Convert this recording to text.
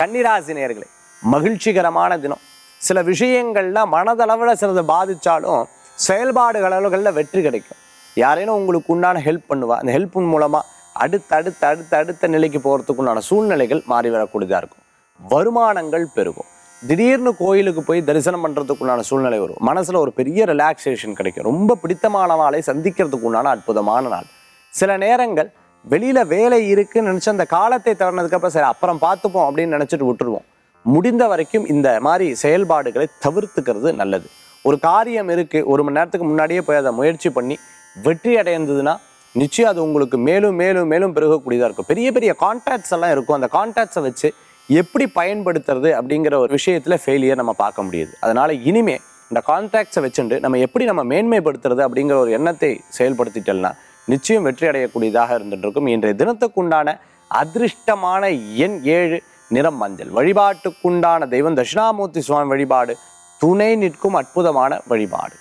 கன்னிராசி மகிழ்ச்சிகரமான தினம். சில விஷயங்கள்ல மனதளவில் சிலது பாதிச்சாலும் செயல்பாடுகளில் வெற்றி கிடைக்கும். யாரேனும் உங்களுக்கு உண்டான ஹெல்ப் பண்ணுவா அந்த ஹெல்ப்பின் மூலமா அடுத்த அடுத்த அடுத்த அடுத்த நிலைக்கு போகிறதுக்குண்டான சூழ்நிலைகள் மாறி வரக்கூடியதாக இருக்கும். வருமானங்கள் பெருகும். திடீர்னு கோயிலுக்கு போய் தரிசனம் பண்ணுறதுக்குண்டான சூழ்நிலை வரும். மனசில் ஒரு பெரிய ரிலாக்ஸேஷன் கிடைக்கும். ரொம்ப பிடித்தமானவாளை சந்திக்கிறதுக்கு உண்டான அற்புதமான நாள். சில நேரங்கள் வெளியில் வேலை இருக்குன்னு நினச்சி அந்த காலத்தை தவறினதுக்கப்புறம் சரி அப்புறம் பார்த்துப்போம் அப்படின்னு நினச்சிட்டு விட்டுருவோம். முடிந்த வரைக்கும் இந்த மாதிரி செயல்பாடுகளை தவிர்த்துக்கிறது நல்லது. ஒரு காரியம் இருக்குது ஒரு மணி நேரத்துக்கு முன்னாடியே போய் அதை முயற்சி பண்ணி வெற்றி அடைந்ததுன்னா நிச்சயம் அது உங்களுக்கு மேலும் மேலும் மேலும் பெருகக்கூடியதாக இருக்கும். பெரிய பெரிய கான்டாக்ட்ஸ் எல்லாம் இருக்கும். அந்த கான்டாக்ட்ஸை வச்சு எப்படி பயன்படுத்துறது அப்படிங்கிற ஒரு விஷயத்தில் ஃபெயிலியர் நம்ம பார்க்க முடியுது. அதனால் இனிமே இந்த கான்டாக்ட்ஸை வச்சுட்டு நம்ம எப்படி நம்ம மேன்மைப்படுத்துறது அப்படிங்கிற ஒரு எண்ணத்தை செயல்படுத்திட்டோம்னா நிச்சயம் வெற்றி அடையக்கூடியதாக இருந்துட்டு இருக்கும் இன்றைய தினத்துக்குண்டான அதிர்ஷ்டமான எண் ஏழு நிறம் மஞ்சள். வழிபாட்டுக்குண்டான தெய்வம் தட்சிணாமூர்த்தி சுவாமி வழிபாடு. துணை நிற்கும் அற்புதமான வழிபாடு.